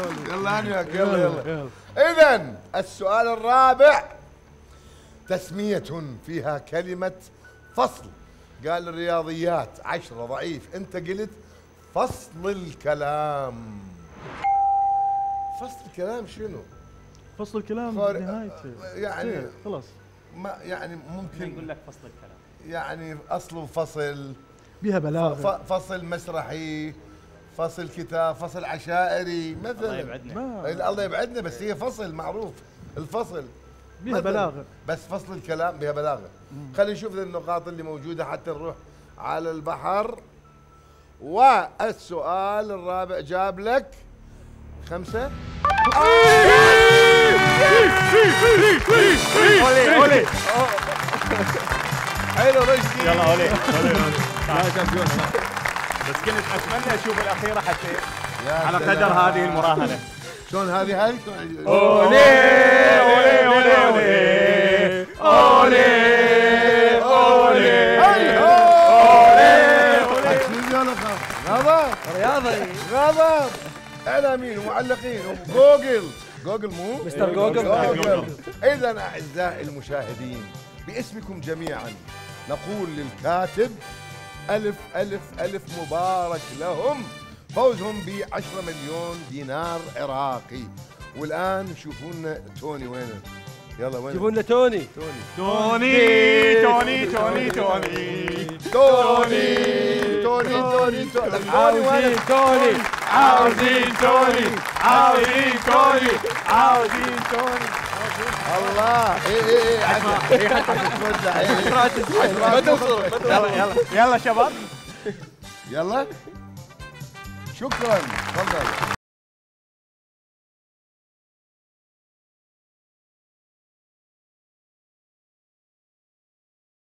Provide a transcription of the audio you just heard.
يلا أنا يلا يلا يلا. اذا السؤال الرابع تسمية فيها كلمة فصل. قال الرياضيات عشرة ضعيف. أنت قلت فصل الكلام. فصل الكلام شنو؟ فصل الكلام نهايته. يعني انتهى، خلاص. ما يعني نقول ممكن لك فصل الكلام. يعني اصله فصل بيها ف- بلاغه فصل مسرحي. فصل كتاب فصل عشائري الله مثلا. يبعدنا. ما الله يبعدنا بس هي فصل معروف. الفصل. مثلاً. بلاغة. بس فصل الكلام بها بلاغة. خلينا نشوف النقاط اللي موجودة حتى نروح على البحر. والسؤال الرابع جاب لك خمسة. حلو رشدي. يلا أولي. بس كنت أتمنى أشوف الأخيرة حتى على. قدر هذه المراهنة. شلون هذه هذه أولي أولي أولي أولي. أولي غضب رياضي. غضب اعلاميين ومعلقين وجوجل جوجل. مو؟ مستر جوجل. اذا أعزائي المشاهدين باسمكم جميعا نقول للكاتب ألف ألف ألف مبارك لهم. فوزهم ب 10 مليون دينار عراقي. والآن شوفونا توني وينه يلا وين. شوفوا لنا توني توني توني توني. توني توني توني توني. توني توني. عاوزين توني. عاوزين توني. عاوزين توني. عاوزين توني. الله. إيه، إيه، إيه، يلا يلا. يلا شباب. يلا. شكرا. تفضل.